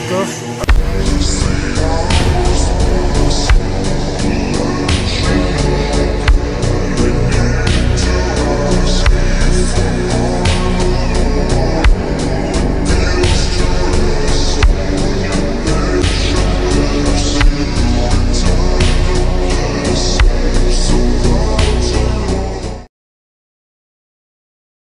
stuff.